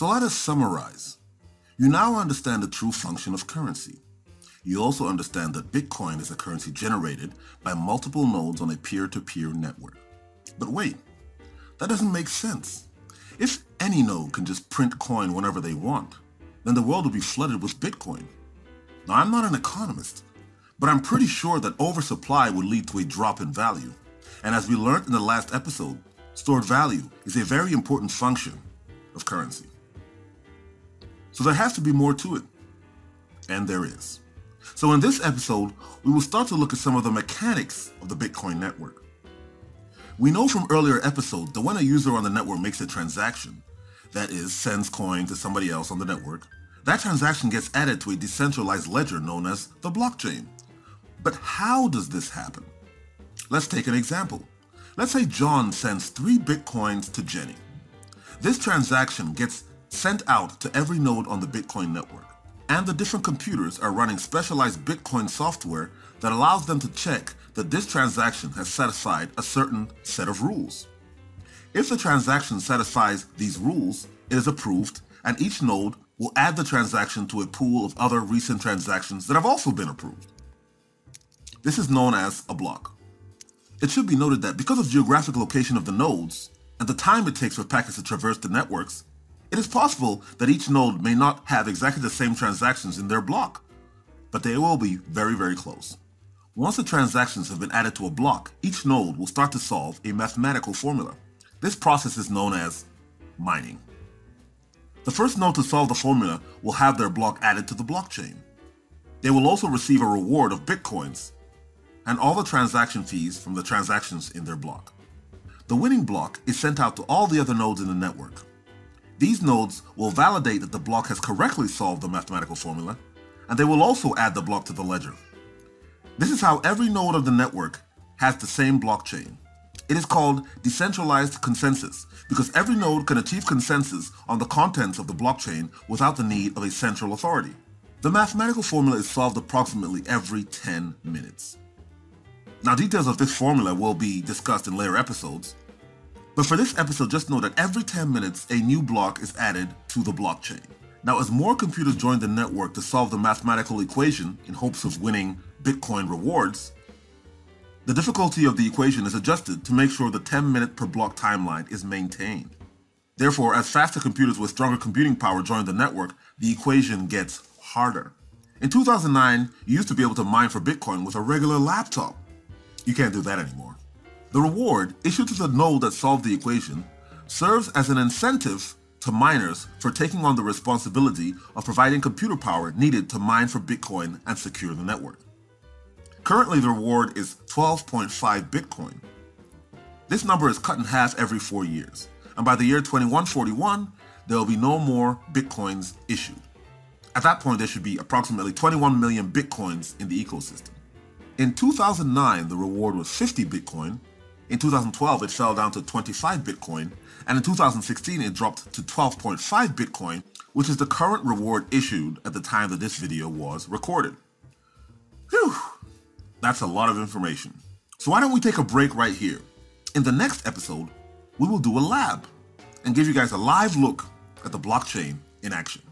So let us summarize. You now understand the true function of currency. You also understand that Bitcoin is a currency generated by multiple nodes on a peer-to-peer -peer network. But wait, that doesn't make sense. If any node can just print coin whenever they want, then the world will be flooded with Bitcoin. Now, I'm not an economist, but I'm pretty sure that oversupply would lead to a drop in value. And as we learned in the last episode, stored value is a very important function of currency. So there has to be more to it. And there is. So in this episode, we will start to look at some of the mechanics of the Bitcoin network. We know from earlier episodes that when a user on the network makes a transaction, that is, sends coin to somebody else on the network, that transaction gets added to a decentralized ledger known as the blockchain. But how does this happen? Let's take an example. Let's say John sends three Bitcoins to Jenny. This transaction gets sent out to every node on the Bitcoin network and the different computers are running specialized Bitcoin software that allows them to check that this transaction has aside a certain set of rules. If the transaction satisfies these rules, it is approved and each node will add the transaction to a pool of other recent transactions that have also been approved. This is known as a block. It should be noted that because of geographic location of the nodes and the time it takes for packets to traverse the networks, it is possible that each node may not have exactly the same transactions in their block, but they will be very, very close. Once the transactions have been added to a block, each node will start to solve a mathematical formula. This process is known as mining. The first node to solve the formula will have their block added to the blockchain. They will also receive a reward of bitcoins and all the transaction fees from the transactions in their block. The winning block is sent out to all the other nodes in the network. These nodes will validate that the block has correctly solved the mathematical formula, and they will also add the block to the ledger. This is how every node of the network has the same blockchain. It is called decentralized consensus because every node can achieve consensus on the contents of the blockchain without the need of a central authority. The mathematical formula is solved approximately every 10 minutes. Now details of this formula will be discussed in later episodes, but for this episode, just know that every 10 minutes, a new block is added to the blockchain. Now, as more computers join the network to solve the mathematical equation in hopes of winning Bitcoin rewards, the difficulty of the equation is adjusted to make sure the 10 minute per block timeline is maintained. Therefore, as faster computers with stronger computing power join the network, the equation gets harder. In 2009, you used to be able to mine for Bitcoin with a regular laptop. You can't do that anymore. The reward issued to the node that solved the equation serves as an incentive to miners for taking on the responsibility of providing computer power needed to mine for Bitcoin and secure the network. Currently, the reward is 12.5 Bitcoin. This number is cut in half every four years, and by the year 2141, there will be no more Bitcoins issued. At that point, there should be approximately 21 million Bitcoins in the ecosystem. In 2009, the reward was 50 Bitcoin, in 2012, it fell down to 25 Bitcoin, and in 2016, it dropped to 12.5 Bitcoin, which is the current reward issued at the time that this video was recorded. Whew, that's a lot of information. So why don't we take a break right here? In the next episode, we will do a lab and give you guys a live look at the blockchain in action.